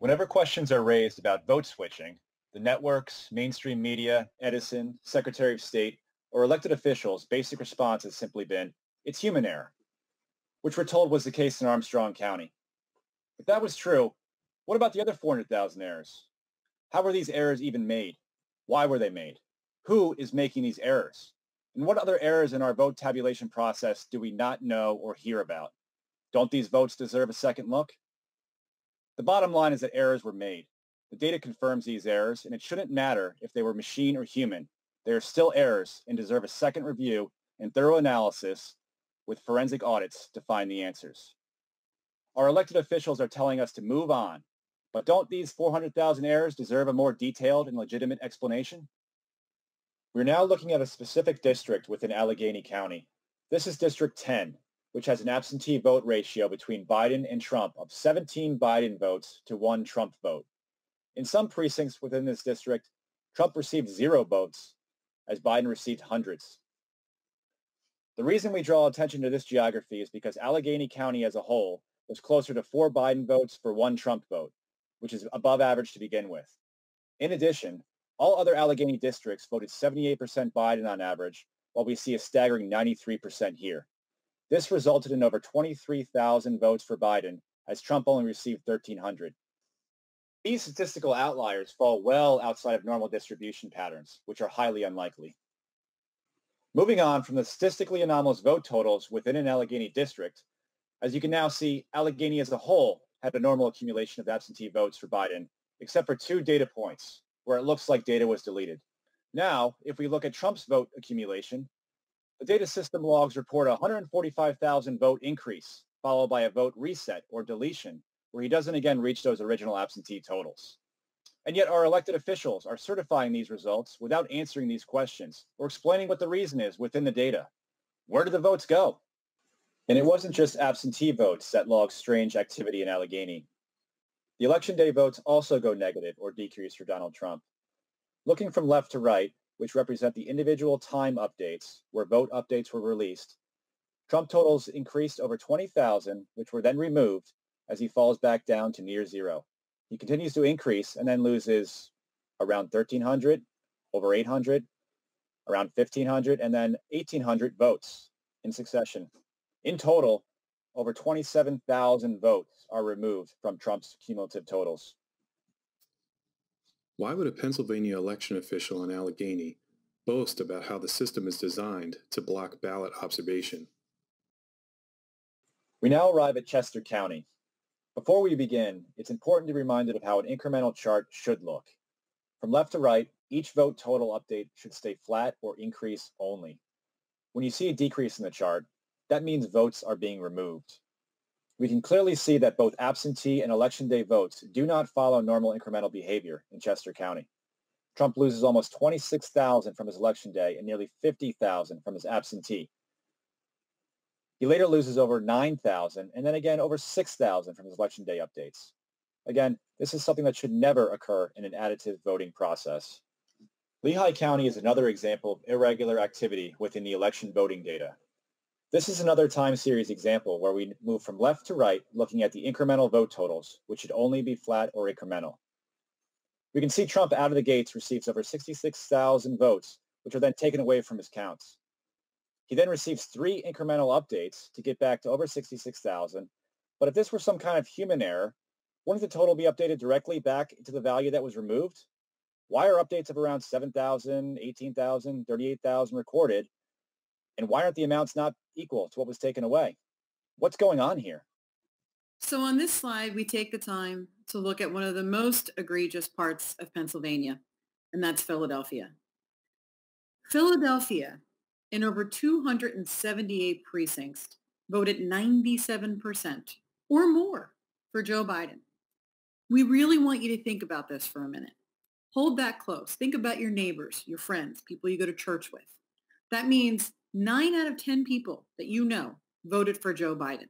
Whenever questions are raised about vote switching, the networks, mainstream media, Edison, Secretary of State, or elected officials' basic response has simply been, it's human error, which we're told was the case in Armstrong County. If that was true, what about the other 400,000 errors? How were these errors even made? Why were they made? Who is making these errors? And what other errors in our vote tabulation process do we not know or hear about? Don't these votes deserve a second look? The bottom line is that errors were made. The data confirms these errors, and it shouldn't matter if they were machine or human. They are still errors and deserve a second review and thorough analysis with forensic audits to find the answers. Our elected officials are telling us to move on, but don't these 400,000 errors deserve a more detailed and legitimate explanation? We're now looking at a specific district within Allegheny County. This is District 10, which has an absentee vote ratio between Biden and Trump of 17 Biden votes to one Trump vote. In some precincts within this district, Trump received zero votes, as Biden received hundreds. The reason we draw attention to this geography is because Allegheny County as a whole was closer to four Biden votes for one Trump vote, which is above average to begin with. In addition, all other Allegheny districts voted 78% Biden on average, while we see a staggering 93% here. This resulted in over 23,000 votes for Biden, as Trump only received 1,300. These statistical outliers fall well outside of normal distribution patterns, which are highly unlikely. Moving on from the statistically anomalous vote totals within an Allegheny district, as you can now see, Allegheny as a whole had a normal accumulation of absentee votes for Biden, except for two data points, where it looks like data was deleted. Now, if we look at Trump's vote accumulation, the data system logs report a 145,000 vote increase, followed by a vote reset or deletion, where he doesn't again reach those original absentee totals. And yet our elected officials are certifying these results without answering these questions or explaining what the reason is within the data. Where do the votes go? And it wasn't just absentee votes that logged strange activity in Allegheny. The election day votes also go negative or decrease for Donald Trump. Looking from left to right, which represent the individual time updates where vote updates were released, Trump totals increased over 20,000, which were then removed as he falls back down to near zero. He continues to increase and then loses around 1,300, over 800, around 1,500, and then 1,800 votes in succession. In total, over 27,000 votes are removed from Trump's cumulative totals. Why would a Pennsylvania election official in Allegheny boast about how the system is designed to block ballot observation? We now arrive at Chester County. Before we begin, it's important to be reminded of how an incremental chart should look. From left to right, each vote total update should stay flat or increase only. When you see a decrease in the chart, that means votes are being removed. We can clearly see that both absentee and election day votes do not follow normal incremental behavior in Chester County. Trump loses almost 26,000 from his election day and nearly 50,000 from his absentee. He later loses over 9,000 and then again over 6,000 from his election day updates. Again, this is something that should never occur in an additive voting process. Lehigh County is another example of irregular activity within the election voting data. This is another time series example where we move from left to right looking at the incremental vote totals, which should only be flat or incremental. We can see Trump out of the gates receives over 66,000 votes, which are then taken away from his counts. He then receives three incremental updates to get back to over 66,000. But if this were some kind of human error, wouldn't the total be updated directly back to the value that was removed? Why are updates of around 7,000, 18,000, 38,000 recorded and why aren't the amounts not equal to what was taken away? What's going on here? So on this slide, we take the time to look at one of the most egregious parts of Pennsylvania, and that's Philadelphia. Philadelphia, in over 278 precincts, voted 97% or more for Joe Biden. We really want you to think about this for a minute. Hold that close. Think about your neighbors, your friends, people you go to church with. That means nine out of 10 people that you know voted for Joe Biden.